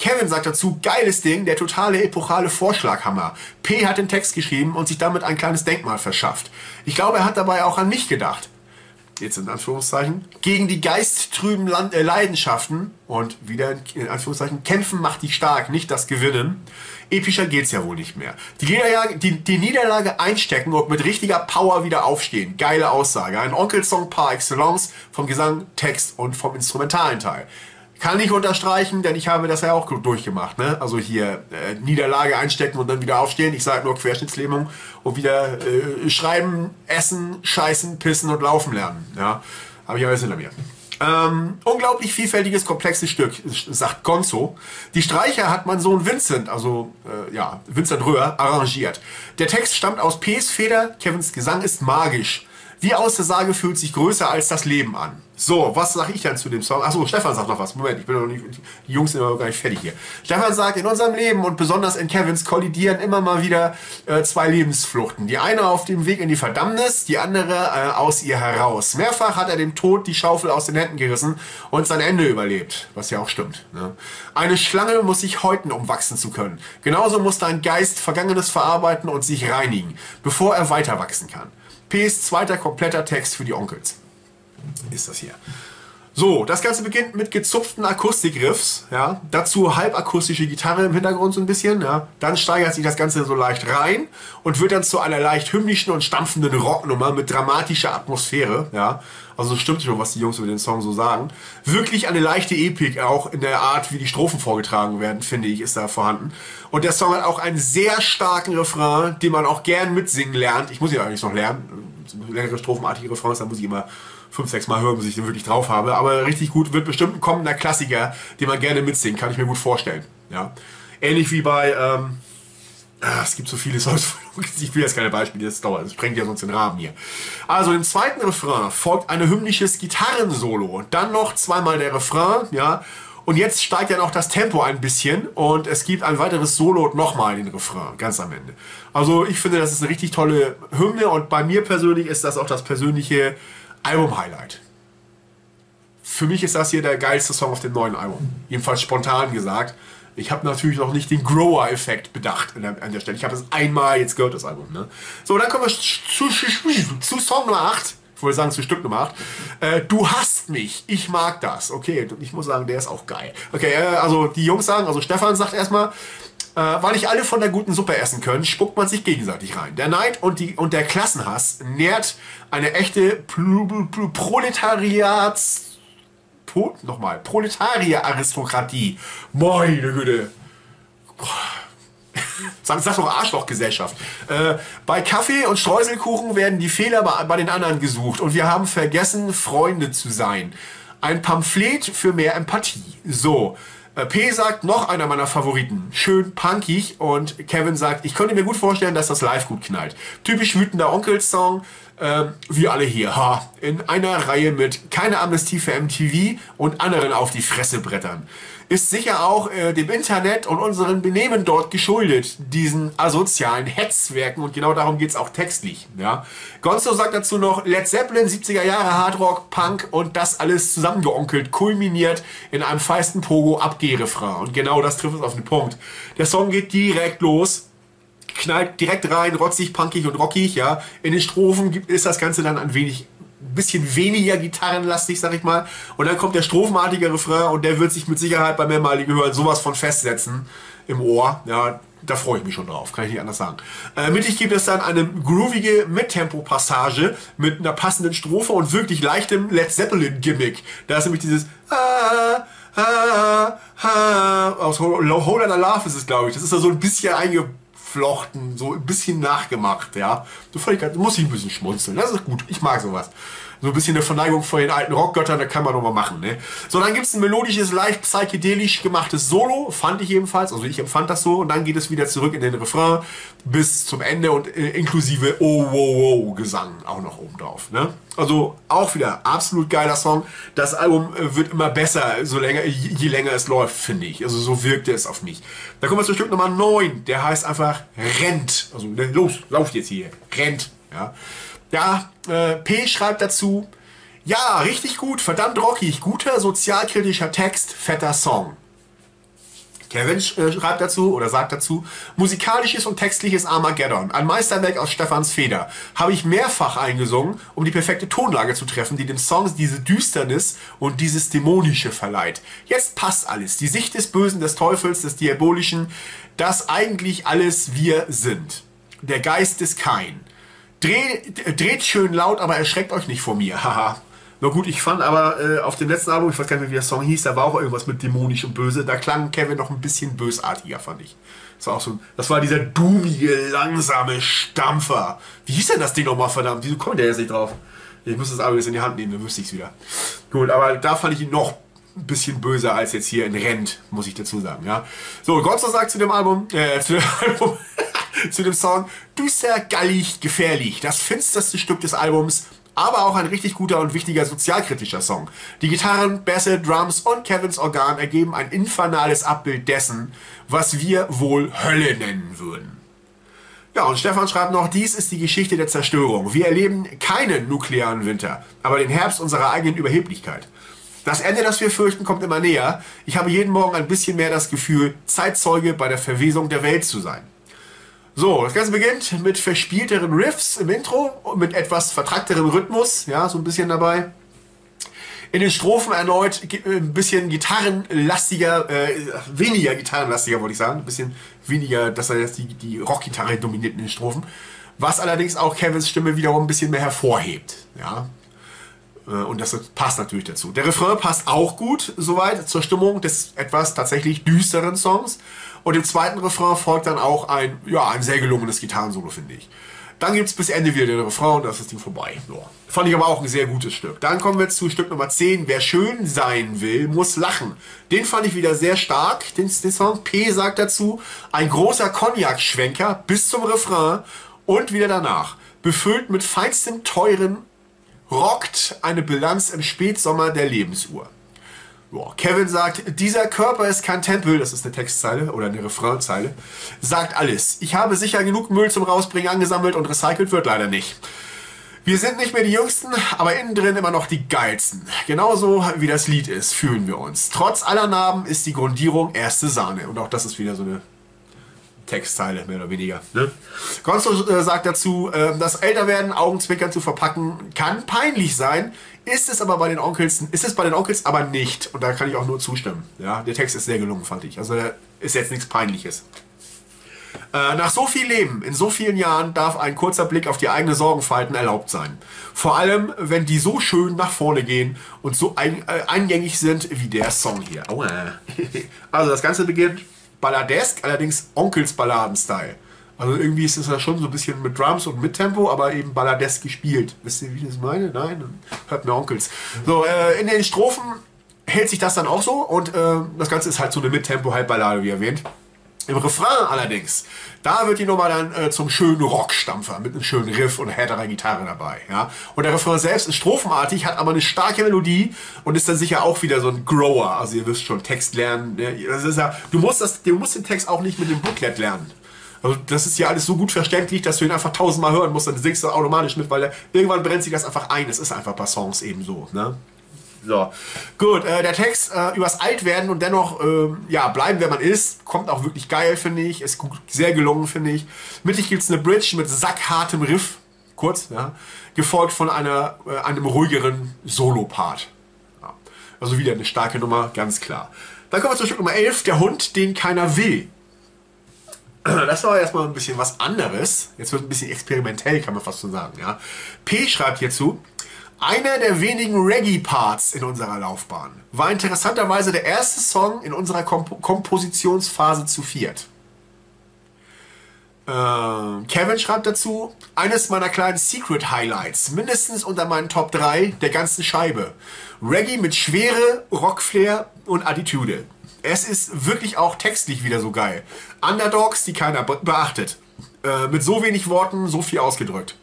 Kevin sagt dazu, geiles Ding, der totale epochale Vorschlaghammer. P hat den Text geschrieben und sich damit ein kleines Denkmal verschafft. Ich glaube, er hat dabei auch an mich gedacht jetzt in Anführungszeichen, gegen die geisttrüben Land äh, Leidenschaften und wieder in Anführungszeichen, kämpfen macht dich stark, nicht das Gewinnen. Epischer geht's ja wohl nicht mehr. Die Niederlage, die, die Niederlage einstecken und mit richtiger Power wieder aufstehen. Geile Aussage. Ein Onkelsong par excellence vom Gesang, Text und vom instrumentalen Teil. Kann ich unterstreichen, denn ich habe das ja auch durchgemacht. Ne? Also hier äh, Niederlage einstecken und dann wieder aufstehen. Ich sage nur Querschnittslähmung und wieder äh, schreiben, essen, scheißen, pissen und laufen lernen. Ja, habe ich alles hinter mir. Ähm, unglaublich vielfältiges, komplexes Stück, sagt Gonzo. Die Streicher hat mein Sohn Vincent, also äh, ja, Vincent Röhr, arrangiert. Der Text stammt aus P.'s Feder, Kevins Gesang ist magisch. Wie aus der Sage fühlt sich größer als das Leben an. So, was sage ich dann zu dem Song? Achso, Stefan sagt noch was. Moment, ich bin noch nicht, die Jungs sind noch gar nicht fertig hier. Stefan sagt, in unserem Leben und besonders in Kevins kollidieren immer mal wieder äh, zwei Lebensfluchten. Die eine auf dem Weg in die Verdammnis, die andere äh, aus ihr heraus. Mehrfach hat er dem Tod die Schaufel aus den Händen gerissen und sein Ende überlebt, was ja auch stimmt. Ne? Eine Schlange muss sich häuten, um wachsen zu können. Genauso muss dein Geist Vergangenes verarbeiten und sich reinigen, bevor er weiter wachsen kann. Ps zweiter kompletter Text für die Onkels ist das hier. So, das Ganze beginnt mit gezupften Akustikriffs, ja, dazu halbakustische Gitarre im Hintergrund so ein bisschen, ja. Dann steigert sich das Ganze so leicht rein und wird dann zu einer leicht hymnischen und stampfenden Rocknummer mit dramatischer Atmosphäre, ja. Also stimmt schon, was die Jungs über den Song so sagen. Wirklich eine leichte Epik auch in der Art, wie die Strophen vorgetragen werden, finde ich, ist da vorhanden. Und der Song hat auch einen sehr starken Refrain, den man auch gern mitsingen lernt. Ich muss ihn eigentlich noch lernen. Längere strophenartige Refrains, da muss ich immer fünf, sechs Mal hören, bis ich den wirklich drauf habe. Aber richtig gut, wird bestimmt ein kommender Klassiker, den man gerne mitsingen kann ich mir gut vorstellen. Ja. Ähnlich wie bei, ähm, ah, es gibt so viele Songs, ich will jetzt keine Beispiele, das dauert, das sprengt ja sonst den Rahmen hier. Also im zweiten Refrain folgt ein hymnisches Gitarrensolo, dann noch zweimal der Refrain, ja, und jetzt steigt dann auch das Tempo ein bisschen und es gibt ein weiteres Solo und nochmal den Refrain, ganz am Ende. Also ich finde, das ist eine richtig tolle Hymne und bei mir persönlich ist das auch das persönliche Album-Highlight. Für mich ist das hier der geilste Song auf dem neuen Album. Jedenfalls spontan gesagt. Ich habe natürlich noch nicht den Grower-Effekt bedacht an der, an der Stelle. Ich habe es einmal jetzt gehört, das Album. Ne? So, dann kommen wir zu, zu Song Nummer 8. Ich wollte sagen, zu Stück Nummer 8. Äh, du hast mich. Ich mag das. Okay, ich muss sagen, der ist auch geil. Okay, äh, also die Jungs sagen, also Stefan sagt erstmal, äh, weil nicht alle von der guten Suppe essen können, spuckt man sich gegenseitig rein. Der Neid und, die, und der Klassenhass nährt eine echte Proletariats... Pro, nochmal, Proletarier-Aristokratie. Meine Güte. Sag, sag doch Arschlochgesellschaft. Äh, bei Kaffee und Streuselkuchen werden die Fehler bei, bei den anderen gesucht und wir haben vergessen, Freunde zu sein. Ein Pamphlet für mehr Empathie. So. Äh, P sagt, noch einer meiner Favoriten. Schön punkig. Und Kevin sagt, ich könnte mir gut vorstellen, dass das live gut knallt. Typisch wütender Onkels-Song. Äh, wie alle hier. Ha. In einer Reihe mit keine Amnestie für MTV und anderen auf die Fresse brettern ist sicher auch äh, dem Internet und unseren Benehmen dort geschuldet, diesen asozialen Hetzwerken und genau darum geht es auch textlich. Ja. Gonzo sagt dazu noch, Led Zeppelin, 70er Jahre Hardrock, Punk und das alles zusammengeonkelt, kulminiert in einem feisten Pogo-Abgehrefrain und genau das trifft es auf den Punkt. Der Song geht direkt los, knallt direkt rein, rotzig, punkig und rockig, ja. In den Strophen ist das Ganze dann ein wenig bisschen weniger gitarrenlastig, sag ich mal. Und dann kommt der strophenartige Refrain und der wird sich mit Sicherheit beim mehrmaligen Hören sowas von festsetzen im Ohr. Ja, da freue ich mich schon drauf, kann ich nicht anders sagen. Äh, mittig gibt es dann eine groovige Mittempo-Passage mit einer passenden Strophe und wirklich leichtem Led Zeppelin-Gimmick. Da ist nämlich dieses ah, ah, ah, aus Hole and Love ist es, glaube ich. Das ist da so ein bisschen eingeflochten, so ein bisschen nachgemacht, ja. So völlig, muss ich ein bisschen schmunzeln. Das ist gut. Ich mag sowas so ein bisschen eine Verneigung vor den alten Rockgöttern, da kann man doch mal machen. Ne? So, dann gibt es ein melodisches, leicht psychedelisch gemachtes Solo, fand ich jedenfalls, also ich empfand das so, und dann geht es wieder zurück in den Refrain bis zum Ende und äh, inklusive Oh, wow, wow Gesang auch noch oben drauf. Ne? Also auch wieder absolut geiler Song. Das Album äh, wird immer besser, so länger, je, länger es läuft, finde ich. Also so wirkte es auf mich. Da kommen wir zu Stück Nummer 9, der heißt einfach Rennt. Also ne, los, lauft jetzt hier. Rennt. Ja. Ja, äh, P schreibt dazu, ja, richtig gut, verdammt rockig, guter sozialkritischer Text, fetter Song. Kevin äh, schreibt dazu oder sagt dazu, musikalisches und textliches Armageddon, ein Meisterwerk aus Stefans Feder, habe ich mehrfach eingesungen, um die perfekte Tonlage zu treffen, die dem Song diese Düsternis und dieses Dämonische verleiht. Jetzt passt alles. Die Sicht des Bösen, des Teufels, des Diabolischen, das eigentlich alles wir sind. Der Geist ist kein. Dreht, dreht schön laut, aber erschreckt euch nicht vor mir. Haha. Na gut, ich fand aber äh, auf dem letzten Album, ich weiß gar nicht mehr, wie der Song hieß, da war auch irgendwas mit dämonisch und böse. Da klang Kevin noch ein bisschen bösartiger, fand ich. Das war auch so, das war dieser doomige, langsame Stampfer. Wie hieß denn das Ding nochmal, verdammt? Wieso kommt der jetzt nicht drauf? Ich muss das Album jetzt in die Hand nehmen, dann wüsste ich es wieder. Gut, aber da fand ich ihn noch ein bisschen böser als jetzt hier in Rent, muss ich dazu sagen, ja. So, Gonzo sagt zu dem Album, äh, zu dem Album, zu dem Song, düster, gallig, gefährlich. Das finsterste Stück des Albums aber auch ein richtig guter und wichtiger sozialkritischer Song. Die Gitarren, Bässe, Drums und Kevins Organ ergeben ein infernales Abbild dessen, was wir wohl Hölle nennen würden. Ja, und Stefan schreibt noch, dies ist die Geschichte der Zerstörung. Wir erleben keinen nuklearen Winter, aber den Herbst unserer eigenen Überheblichkeit. Das Ende, das wir fürchten, kommt immer näher. Ich habe jeden Morgen ein bisschen mehr das Gefühl, Zeitzeuge bei der Verwesung der Welt zu sein. So, das Ganze beginnt mit verspielteren Riffs im Intro, mit etwas vertrackterem Rhythmus, ja, so ein bisschen dabei. In den Strophen erneut äh, ein bisschen gitarrenlastiger, äh, weniger gitarrenlastiger, wollte ich sagen. Ein bisschen weniger, dass er jetzt die, die Rockgitarre dominiert in den Strophen. Was allerdings auch Kevins Stimme wiederum ein bisschen mehr hervorhebt. Ja. Äh, und das passt natürlich dazu. Der Refrain passt auch gut soweit zur Stimmung des etwas tatsächlich düsteren Songs. Und im zweiten Refrain folgt dann auch ein, ja, ein sehr gelungenes Gitarrensolo, finde ich. Dann gibt es bis Ende wieder den Refrain und das ist das Ding vorbei. Ja. Fand ich aber auch ein sehr gutes Stück. Dann kommen wir zu Stück Nummer 10. Wer schön sein will, muss lachen. Den fand ich wieder sehr stark, den, den Song. P sagt dazu, ein großer Cognac-Schwenker bis zum Refrain und wieder danach. Befüllt mit feinstem, teuren, rockt eine Bilanz im Spätsommer der Lebensuhr. Boah. Kevin sagt, dieser Körper ist kein Tempel, das ist eine Textzeile oder eine Refrainzeile, sagt alles. Ich habe sicher genug Müll zum Rausbringen angesammelt und recycelt wird leider nicht. Wir sind nicht mehr die Jüngsten, aber innen drin immer noch die Geilsten. Genauso wie das Lied ist, fühlen wir uns. Trotz aller Narben ist die Grundierung erste Sahne. Und auch das ist wieder so eine Textzeile, mehr oder weniger. Ne? Gonzo äh, sagt dazu, äh, das Älterwerden Augenzwinkern zu verpacken kann peinlich sein, ist es aber bei den Onkels, ist es bei den Onkels aber nicht. Und da kann ich auch nur zustimmen. Ja, der Text ist sehr gelungen, fand ich. Also ist jetzt nichts Peinliches. Äh, nach so viel Leben, in so vielen Jahren, darf ein kurzer Blick auf die eigene Sorgenfalten erlaubt sein. Vor allem, wenn die so schön nach vorne gehen und so ein, äh, eingängig sind wie der Song hier. Aua. also das Ganze beginnt balladesk, allerdings Onkels-Balladen-Style. Also irgendwie ist es ja schon so ein bisschen mit Drums und mit Tempo, aber eben balladesk gespielt. Wisst ihr, wie ich das meine? Nein? Hört mir Onkels. So, äh, in den Strophen hält sich das dann auch so und äh, das Ganze ist halt so eine Mittempo-Halbballade, wie erwähnt. Im Refrain allerdings, da wird die Nummer dann äh, zum schönen Rockstampfer mit einem schönen Riff und härterer Gitarre dabei. Ja? Und der Refrain selbst ist strophenartig, hat aber eine starke Melodie und ist dann sicher auch wieder so ein Grower. Also ihr wisst schon, Text lernen. Ne? Ja, du, musst das, du musst den Text auch nicht mit dem Booklet lernen. Also das ist ja alles so gut verständlich, dass du ihn einfach tausendmal hören musst, dann singst du automatisch mit, weil irgendwann brennt sich das einfach ein. Es ist einfach bei Songs eben so. Ne? So, gut, äh, der Text äh, übers Altwerden und dennoch äh, ja, bleiben, wer man ist, kommt auch wirklich geil, finde ich. Ist gut, sehr gelungen, finde ich. Mittig gibt es eine Bridge mit sackhartem Riff, kurz, ja, gefolgt von einer, äh, einem ruhigeren Solo-Part. Ja. Also wieder eine starke Nummer, ganz klar. Dann kommen wir zu Stück Nummer 11, der Hund, den keiner will. Das war erstmal ein bisschen was anderes. Jetzt wird ein bisschen experimentell, kann man fast so sagen. Ja. P schreibt hierzu, einer der wenigen Reggae-Parts in unserer Laufbahn war interessanterweise der erste Song in unserer Komp Kompositionsphase zu viert. Ähm, Kevin schreibt dazu, eines meiner kleinen Secret Highlights, mindestens unter meinen Top 3 der ganzen Scheibe. Reggae mit Schwere, Rockflair und Attitüde. Es ist wirklich auch textlich wieder so geil. Underdogs, die keiner beachtet. Äh, mit so wenig Worten so viel ausgedrückt.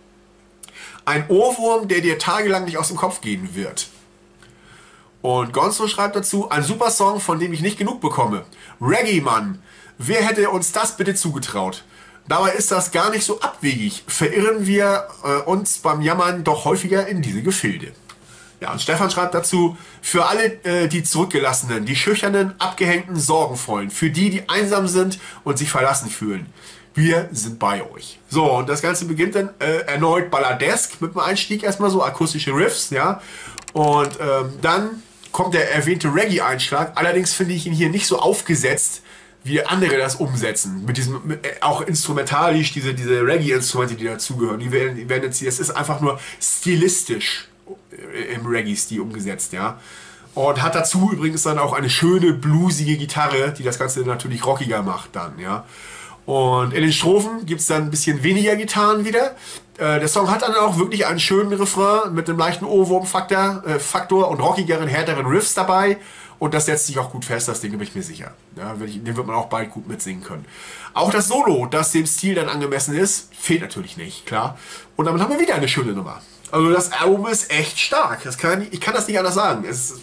Ein Ohrwurm, der dir tagelang nicht aus dem Kopf gehen wird. Und Gonzo schreibt dazu, ein super Song, von dem ich nicht genug bekomme. Reggae, Mann. Wer hätte uns das bitte zugetraut? Dabei ist das gar nicht so abwegig. Verirren wir äh, uns beim Jammern doch häufiger in diese Gefilde. Ja, und Stefan schreibt dazu, für alle äh, die Zurückgelassenen, die schüchternen, abgehängten, sorgenvollen, für die, die einsam sind und sich verlassen fühlen. Wir sind bei euch. So, und das Ganze beginnt dann äh, erneut balladesk mit dem Einstieg erstmal so akustische Riffs, ja. Und ähm, dann kommt der erwähnte Reggae-Einschlag. Allerdings finde ich ihn hier nicht so aufgesetzt, wie andere das umsetzen. Mit diesem, mit, äh, auch instrumentalisch, diese, diese Reggae-Instrumente, die dazugehören. Die werden, die werden jetzt, das ist einfach nur stilistisch äh, im Reggae-Stil umgesetzt, ja. Und hat dazu übrigens dann auch eine schöne bluesige Gitarre, die das Ganze natürlich rockiger macht dann, ja. Und in den Strophen gibt es dann ein bisschen weniger Gitarren wieder. Äh, der Song hat dann auch wirklich einen schönen Refrain mit einem leichten Ohrwurm-Faktor äh, Faktor und rockigeren, härteren Riffs dabei. Und das setzt sich auch gut fest, das Ding bin ich mir sicher. Ja, den wird man auch bald gut mitsingen können. Auch das Solo, das dem Stil dann angemessen ist, fehlt natürlich nicht, klar. Und damit haben wir wieder eine schöne Nummer. Also das Album ist echt stark. Das kann, ich kann das nicht anders sagen. Es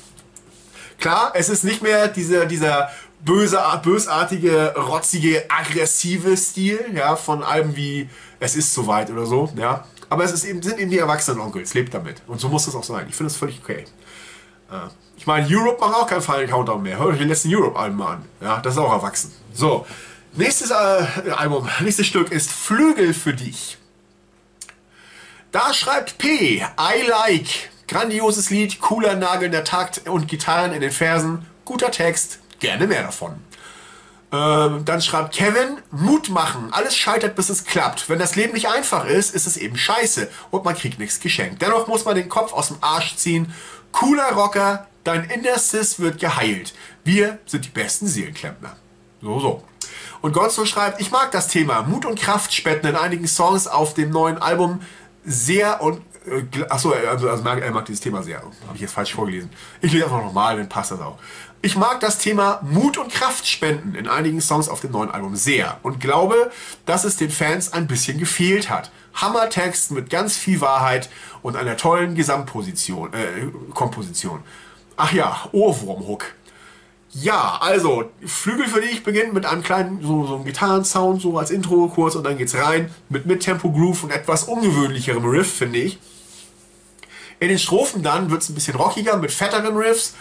klar, es ist nicht mehr dieser, dieser böse, bösartige, rotzige, aggressive Stil, ja, von Alben wie Es ist soweit oder so, ja. Aber es ist eben, sind eben die erwachsenen Onkels, lebt damit. Und so muss das auch sein. Ich finde das völlig okay. Äh, ich meine, Europe macht auch keinen Final Countdown mehr. Hört euch den letzten Europe-Alben an. Ja, das ist auch erwachsen. So, nächstes äh, Album, nächstes Stück ist Flügel für dich. Da schreibt P. I like. Grandioses Lied, cooler nagelnder Takt und Gitarren in den Versen. Guter Text, gerne mehr davon. Ähm, dann schreibt Kevin, Mut machen. Alles scheitert, bis es klappt. Wenn das Leben nicht einfach ist, ist es eben scheiße und man kriegt nichts geschenkt. Dennoch muss man den Kopf aus dem Arsch ziehen. Cooler Rocker, dein Innerstes wird geheilt. Wir sind die besten Seelenklempner. So, so. Und Gonzo schreibt, ich mag das Thema. Mut und Kraft spenden in einigen Songs auf dem neuen Album sehr und äh, achso, also, also er mag dieses Thema sehr. Habe ich jetzt falsch vorgelesen. Ich lese einfach nochmal, dann passt das auch. Ich mag das Thema Mut und Kraft spenden in einigen Songs auf dem neuen Album sehr und glaube, dass es den Fans ein bisschen gefehlt hat. Hammertext mit ganz viel Wahrheit und einer tollen Gesamtposition, äh, Komposition. Ach ja, Ohrwurmhook. Ja, also Flügel für dich beginnt mit einem kleinen so, so einem Gitarrensound so als Intro kurz und dann geht's rein mit Mittempo Groove und etwas ungewöhnlicherem Riff finde ich. In den Strophen dann wird es ein bisschen rockiger mit fetteren Riffs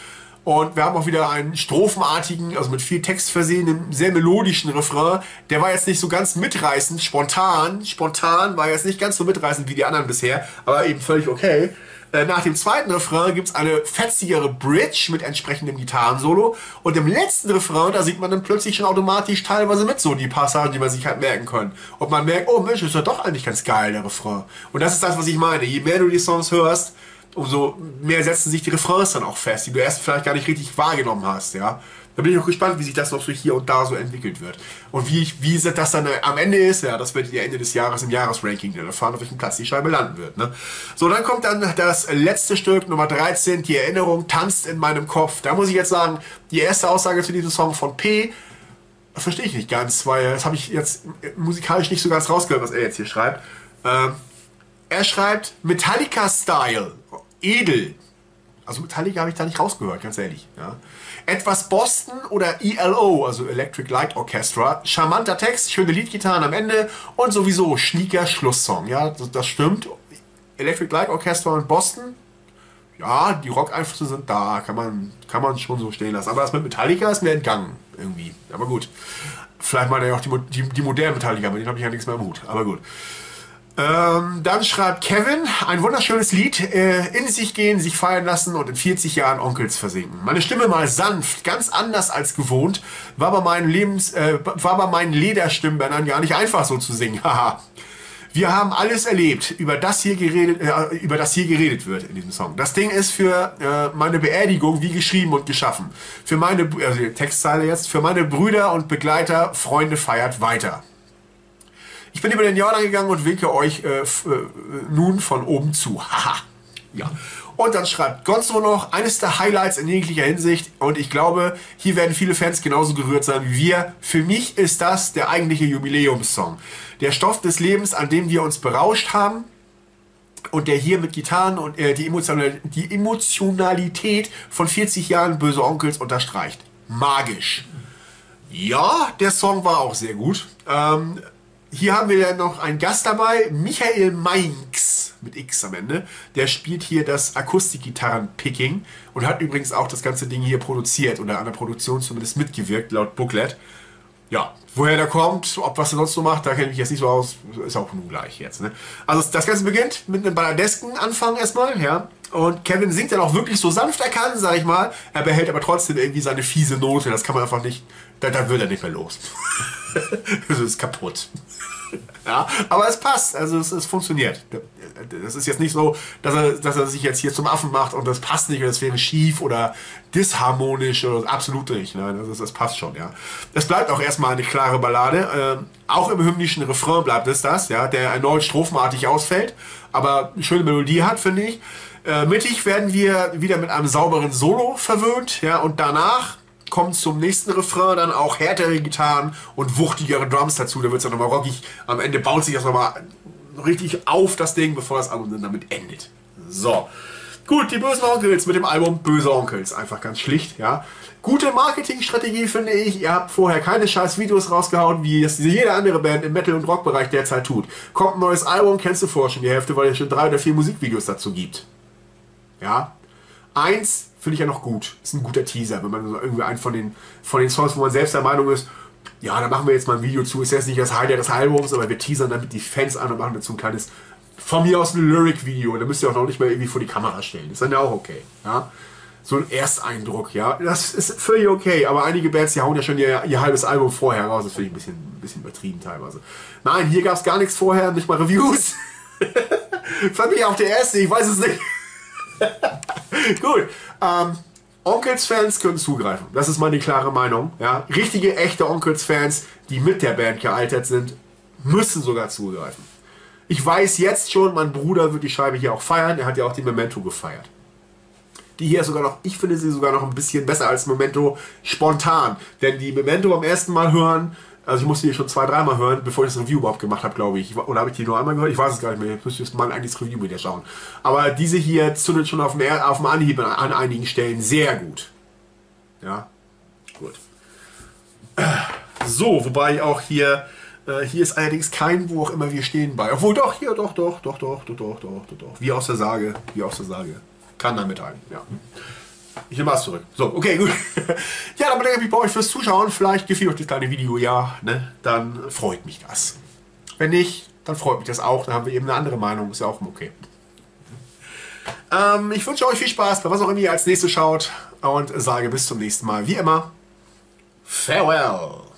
und wir haben auch wieder einen strophenartigen, also mit viel Text versehenen, sehr melodischen Refrain. Der war jetzt nicht so ganz mitreißend, spontan. Spontan war jetzt nicht ganz so mitreißend wie die anderen bisher, aber eben völlig okay. Äh, nach dem zweiten Refrain gibt es eine fetzigere Bridge mit entsprechendem Gitarrensolo. Und im letzten Refrain, da sieht man dann plötzlich schon automatisch teilweise mit so die Passagen, die man sich halt merken kann. Und man merkt, oh Mensch, ist ja doch eigentlich ganz geil, der Refrain. Und das ist das, was ich meine. Je mehr du die Songs hörst, umso mehr setzen sich die Refrains dann auch fest, die du erst vielleicht gar nicht richtig wahrgenommen hast, ja. Da bin ich auch gespannt, wie sich das noch so hier und da so entwickelt wird. Und wie, ich, wie das dann am Ende ist, ja, das werdet ihr Ende des Jahres im Jahresranking dann erfahren, auf welchem Platz die Scheibe landen wird. Ne? So, dann kommt dann das letzte Stück, Nummer 13, die Erinnerung tanzt in meinem Kopf. Da muss ich jetzt sagen, die erste Aussage zu diesem Song von P, verstehe ich nicht ganz, weil das habe ich jetzt musikalisch nicht so ganz rausgehört, was er jetzt hier schreibt. Ähm, er schreibt Metallica-Style edel. Also Metallica habe ich da nicht rausgehört, ganz ehrlich. Ja. Etwas Boston oder ELO, also Electric Light Orchestra. Charmanter Text, schöne Liedgitarren am Ende und sowieso schnieker Schlusssong. Ja, das, das stimmt. Electric Light Orchestra und Boston, ja, die Rock-Einflüsse sind da, kann man, kann man schon so stehen lassen. Aber das mit Metallica ist mir entgangen, irgendwie. Aber gut. Vielleicht meine ich auch die, die, die modernen Metallica, mit denen habe ich ja nichts mehr im Hut. Aber gut. Ähm, dann schreibt Kevin ein wunderschönes Lied, äh, in sich gehen, sich feiern lassen und in 40 Jahren Onkels versinken. Meine Stimme mal sanft, ganz anders als gewohnt, war bei meinen Lebens, äh, war bei meinen Lederstimmbändern gar nicht einfach so zu singen. Haha. Wir haben alles erlebt, über das hier geredet, äh, über das hier geredet wird in diesem Song. Das Ding ist für äh, meine Beerdigung wie geschrieben und geschaffen. Für meine, also Textzeile jetzt, für meine Brüder und Begleiter, Freunde feiert weiter. Ich bin über den Jordan gegangen und winke euch äh, äh, nun von oben zu. Haha. ja. Und dann schreibt Gonzo noch eines der Highlights in jeglicher Hinsicht. Und ich glaube, hier werden viele Fans genauso gerührt sein wie wir. Für mich ist das der eigentliche Jubiläumssong. Der Stoff des Lebens, an dem wir uns berauscht haben. Und der hier mit Gitarren und äh, die, Emotional die Emotionalität von 40 Jahren Böse Onkels unterstreicht. Magisch. Ja, der Song war auch sehr gut. Ähm, hier haben wir dann noch einen Gast dabei, Michael Mainz. mit X am Ende. Der spielt hier das Akustikgitarren-Picking und hat übrigens auch das ganze Ding hier produziert oder an der Produktion zumindest mitgewirkt, laut Booklet. Ja, woher der kommt, ob was er sonst so macht, da kenne ich jetzt nicht so aus, ist auch nun gleich jetzt. Ne? Also das Ganze beginnt mit einem balladesken Anfang erstmal, ja. Und Kevin singt dann auch wirklich so sanft er kann, sag ich mal. Er behält aber trotzdem irgendwie seine fiese Note. Das kann man einfach nicht, da, da wird er nicht mehr los. das ist kaputt. Ja, aber es passt, also es, es funktioniert. Das ist jetzt nicht so, dass er, dass er sich jetzt hier zum Affen macht und das passt nicht oder es wäre schief oder disharmonisch oder absolut nicht. Nein, das, ist, das passt schon, ja. Es bleibt auch erstmal eine klare Ballade. Ähm, auch im hymnischen Refrain bleibt es das, ja, der erneut strophenartig ausfällt, aber eine schöne Melodie hat, finde ich. Äh, mittig werden wir wieder mit einem sauberen Solo verwöhnt, ja, und danach kommt zum nächsten Refrain dann auch härtere Gitarren und wuchtigere Drums dazu. Da wird es dann nochmal rockig. Am Ende baut sich das nochmal richtig auf, das Ding, bevor das Album dann damit endet. So. Gut, die bösen Onkels mit dem Album Böse Onkels. Einfach ganz schlicht, ja. Gute Marketingstrategie finde ich. Ihr habt vorher keine scheiß Videos rausgehauen, wie es jede andere Band im Metal- und Rockbereich derzeit tut. Kommt ein neues Album, kennst du vorher schon die Hälfte, weil es schon drei oder vier Musikvideos dazu gibt. Ja. Eins finde ich ja noch gut. Ist ein guter Teaser, wenn man so irgendwie einen von den, von den Songs, wo man selbst der Meinung ist, ja, da machen wir jetzt mal ein Video zu. Ist jetzt nicht das Highlight des Albums, aber wir teasern damit die Fans an und machen dazu ein kleines, von mir aus ein Lyric-Video. Da müsst ihr auch noch nicht mal irgendwie vor die Kamera stellen. Ist dann ja auch okay. Ja? So ein Ersteindruck, ja. Das ist völlig okay, aber einige Bands, die hauen ja schon ihr, ihr halbes Album vorher raus. Das finde ich ein bisschen, ein bisschen übertrieben teilweise. Nein, hier gab es gar nichts vorher, nicht mal Reviews. Fand ich auch der erste, ich weiß es nicht. Gut. Ähm, Onkels-Fans können zugreifen. Das ist meine klare Meinung. Ja? Richtige, echte Onkels-Fans, die mit der Band gealtert sind, müssen sogar zugreifen. Ich weiß jetzt schon, mein Bruder wird die Scheibe hier auch feiern. Er hat ja auch die Memento gefeiert. Die hier ist sogar noch, ich finde sie sogar noch ein bisschen besser als Memento spontan. Denn die Memento beim ersten Mal hören, also ich musste die schon zwei, dreimal hören, bevor ich das Review überhaupt gemacht habe, glaube ich. Oder habe ich die nur einmal gehört? Ich weiß es gar nicht mehr. Ich müsste jetzt mal eigentlich das Review wieder schauen. Aber diese hier zündet schon auf dem, Anhieb an einigen Stellen sehr gut. Ja, gut. So, wobei auch hier, äh, hier ist allerdings kein, wo auch immer wir stehen bei. Obwohl doch, hier, doch, doch, doch, doch, doch, doch, doch, doch, doch. Wie aus der Sage, wie aus der Sage. Kann damit ein, ja. Ich nehme was zurück. So, okay, gut. ja, dann bedanke ich mich bei euch fürs Zuschauen. Vielleicht gefiel euch das kleine Video, ja, ne? Dann freut mich das. Wenn nicht, dann freut mich das auch. Dann haben wir eben eine andere Meinung. Ist ja auch okay. Ähm, ich wünsche euch viel Spaß bei was auch immer ihr als nächstes schaut und sage bis zum nächsten Mal. Wie immer, farewell.